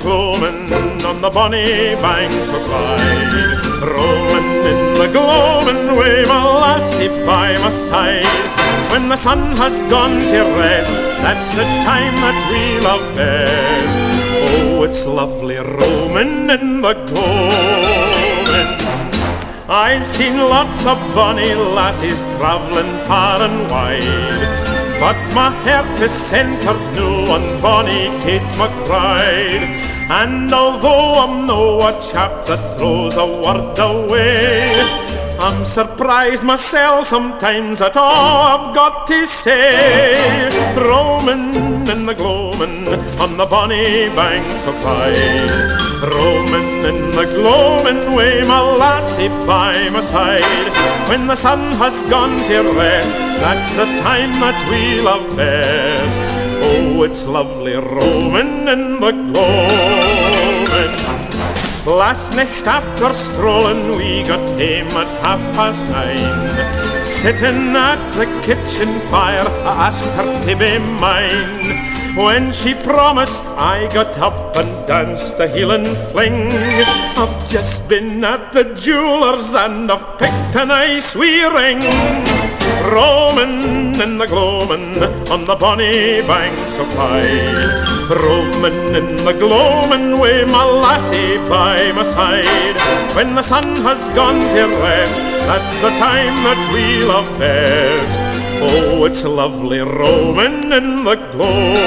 the gloaming on the bonny banks of Clyde. Roaming in the gloaming way, my lassie by my side. When the sun has gone to rest, that's the time that we love best. Oh, it's lovely roaming in the gloaming. I've seen lots of bonny lassies travelling far and wide. But my heart is centred now on bonny Kate McBride. And although I'm no a chap that throws a word away, I'm surprised myself sometimes at all I've got to say. Roaming in the gloaming on the bonny banks of Clyde. Gloaming way, my lassie by my side. When the sun has gone to rest, that's the time that we love best. Oh, it's lovely roaming in the gloaming. Last night after strolling, we got home at half past nine. Sitting at the kitchen fire, I asked her to be mine. When she promised, I got up and danced the heel and fling. I've just been at the jeweller's and I've picked a nice wee ring. Roaming in the gloaming on the bonny banks of Clyde. Roaming in the gloaming way, my lassie by my side. When the sun has gone to rest, that's the time that we love best. Oh, it's lovely roaming in the gloaming.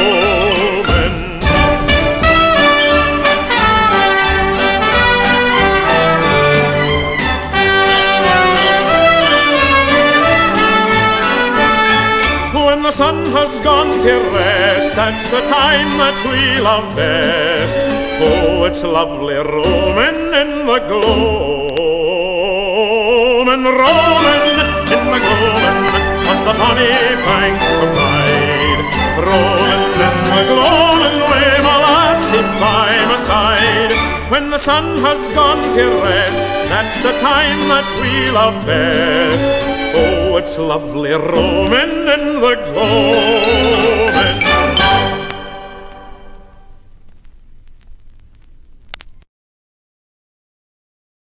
When the sun has gone to rest, that's the time that we love best. Oh, it's lovely roaming in the gloaming, roaming in the gloaming bonny banks of Clyde. Rolling in the gloaming way, my lassie by my side. When the sun has gone to rest, that's the time that we love best. Oh, it's lovely roaming in the gloaming.